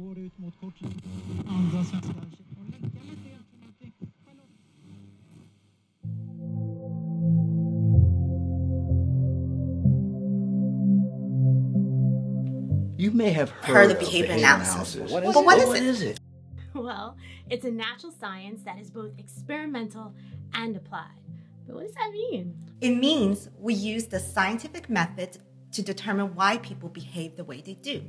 går ut mot kortlinjen. Andra svenskar. Och lägga lite grann till You may have heard, Heard of of behavior behavior analysis. What But it? what is What it? is it? Well, it's a natural science that is both experimental and applied. But what does that mean? It means we use the scientific method to determine why people behave the way they do.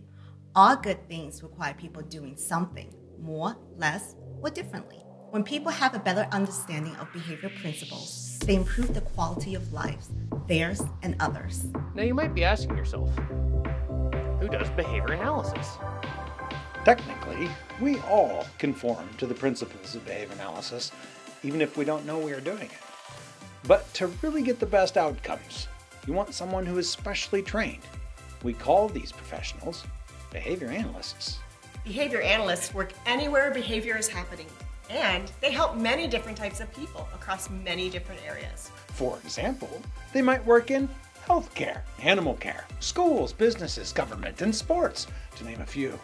All good things require people doing something more, less, or differently. When people have a better understanding of behavior principles, they improve the quality of lives, theirs and others. Now you might be asking yourself, who does behavior analysis? Technically, we all conform to the principles of behavior analysis, even if we don't know we are doing it. But to really get the best outcomes, you want someone who is specially trained. We call these professionals behavior analysts. Behavior analysts work anywhere behavior is happening, and they help many different types of people across many different areas. For example, they might work in healthcare, animal care, schools, businesses, government, and sports, to name a few.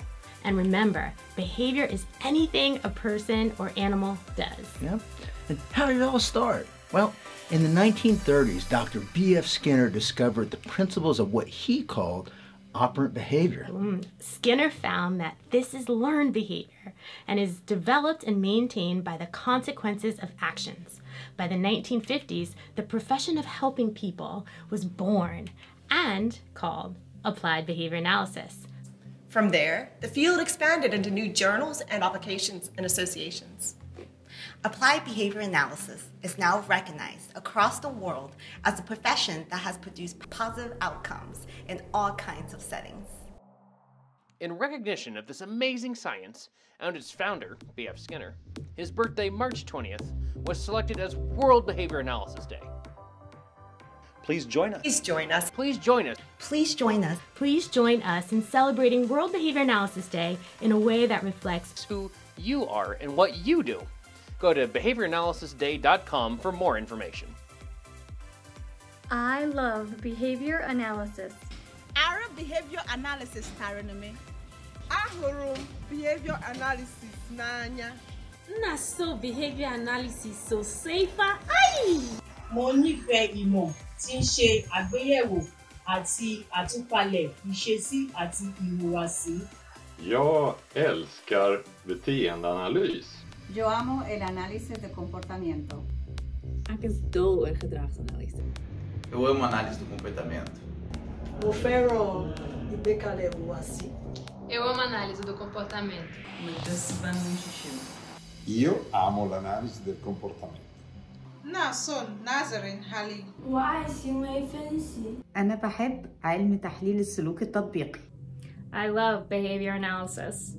And remember, behavior is anything a person or animal does. Yep. And how did it all start? Well, in the 1930s, Dr. B.F. Skinner discovered the principles of what he called operant behavior. Mm. Skinner found that this is learned behavior and is developed and maintained by the consequences of actions. By the 1950s, the profession of helping people was born and called applied behavior analysis. From there, the field expanded into new journals and applications and associations. Applied behavior analysis is now recognized across the world as a profession that has produced positive outcomes in all kinds of settings. In recognition of this amazing science and its founder, B.F. Skinner, his birthday, March 20th, was selected as World Behavior Analysis Day. Please join us. Please join us. Please join us. Please join us Please join us in celebrating World Behavior Analysis Day in a way that reflects who you are and what you do. Go to behavioranalysisday.com for more information. I love behavior analysis. Ara behavior analysis tara no me. Ahụrụ m behavior analysis n'anya. Nna so behavior analysis so safer. Ayi! Mo nífẹ̀ẹ́ ìmọ̀ tí ń ṣe àgbéyẹ̀wò àti àtúpalẹ̀ ìṣesí àti ìhùwàsí. Jag älskar beteendeanalys. Yo amo el análisis de comportamiento. Ek is dol oor gedragsanalise. Eu amo análise do comportamento. Mo fẹ́ràn ìgbékalẹ̀ ìhùwàsí. Eu amo análise do comportamento. Io amo l'analisi del comportamento. Ina son nazarin hali. أنا بحب علم تحليل السلوك التطبيقي. I love behavior analysis.